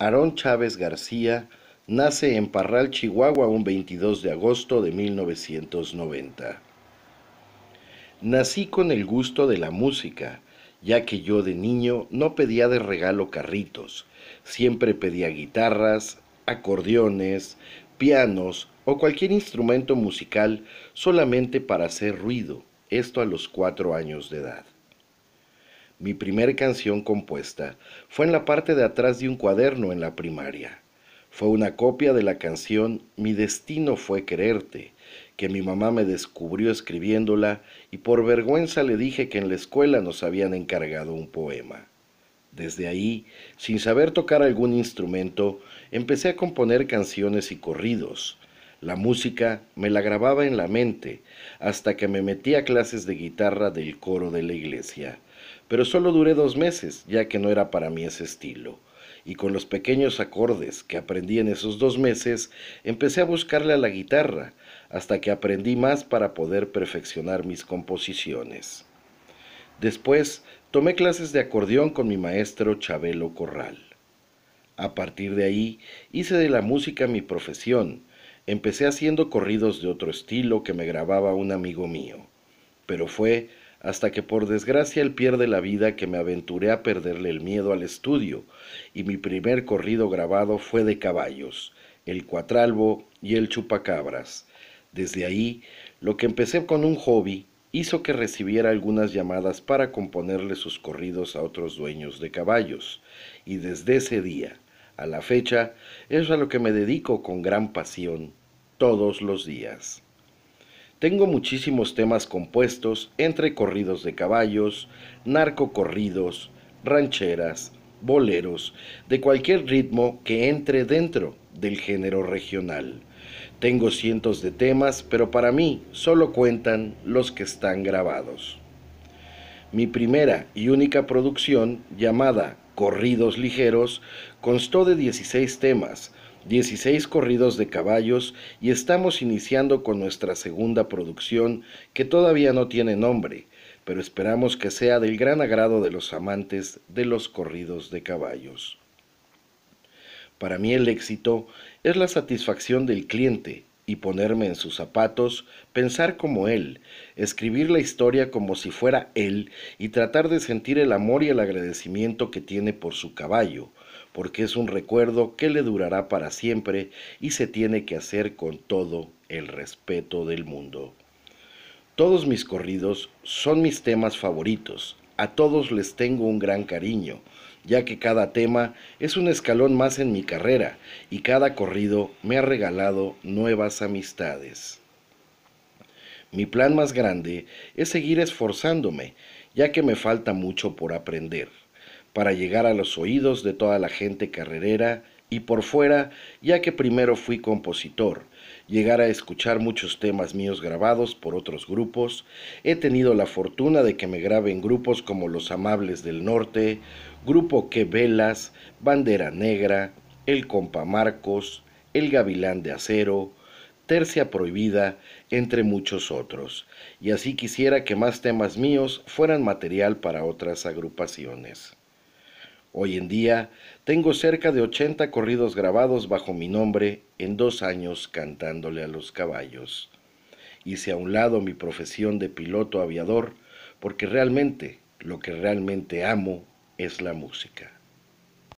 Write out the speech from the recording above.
Aarón Chávez García nace en Parral, Chihuahua, un 22 de agosto de 1990. Nací con el gusto de la música, ya que yo de niño no pedía de regalo carritos, siempre pedía guitarras, acordeones, pianos o cualquier instrumento musical solamente para hacer ruido, esto a los cuatro años de edad. Mi primer canción compuesta fue en la parte de atrás de un cuaderno en la primaria. Fue una copia de la canción Mi destino fue quererte, que mi mamá me descubrió escribiéndola y por vergüenza le dije que en la escuela nos habían encargado un poema. Desde ahí, sin saber tocar algún instrumento, empecé a componer canciones y corridos. La música me la grababa en la mente, hasta que me metí a clases de guitarra del coro de la iglesia pero solo duré dos meses, ya que no era para mí ese estilo. Y con los pequeños acordes que aprendí en esos dos meses, empecé a buscarle a la guitarra, hasta que aprendí más para poder perfeccionar mis composiciones. Después, tomé clases de acordeón con mi maestro Chabelo Corral. A partir de ahí, hice de la música mi profesión. Empecé haciendo corridos de otro estilo que me grababa un amigo mío. Pero fue hasta que por desgracia él pierde la vida que me aventuré a perderle el miedo al estudio, y mi primer corrido grabado fue de caballos, el cuatralbo y el chupacabras. Desde ahí, lo que empecé con un hobby hizo que recibiera algunas llamadas para componerle sus corridos a otros dueños de caballos, y desde ese día a la fecha es a lo que me dedico con gran pasión todos los días. Tengo muchísimos temas compuestos entre corridos de caballos, narcocorridos, rancheras, boleros, de cualquier ritmo que entre dentro del género regional. Tengo cientos de temas, pero para mí solo cuentan los que están grabados. Mi primera y única producción, llamada Corridos Ligeros, constó de 16 temas, 16 corridos de caballos y estamos iniciando con nuestra segunda producción que todavía no tiene nombre, pero esperamos que sea del gran agrado de los amantes de los corridos de caballos. Para mí el éxito es la satisfacción del cliente y ponerme en sus zapatos, pensar como él, escribir la historia como si fuera él y tratar de sentir el amor y el agradecimiento que tiene por su caballo, porque es un recuerdo que le durará para siempre y se tiene que hacer con todo el respeto del mundo. Todos mis corridos son mis temas favoritos, a todos les tengo un gran cariño, ya que cada tema es un escalón más en mi carrera y cada corrido me ha regalado nuevas amistades. Mi plan más grande es seguir esforzándome, ya que me falta mucho por aprender para llegar a los oídos de toda la gente carrerera y por fuera, ya que primero fui compositor, llegar a escuchar muchos temas míos grabados por otros grupos, he tenido la fortuna de que me graben grupos como Los Amables del Norte, Grupo Que Velas, Bandera Negra, El Compa Marcos, El Gavilán de Acero, Tercia Prohibida, entre muchos otros, y así quisiera que más temas míos fueran material para otras agrupaciones. Hoy en día tengo cerca de 80 corridos grabados bajo mi nombre en dos años cantándole a los caballos. Hice a un lado mi profesión de piloto aviador porque realmente lo que realmente amo es la música.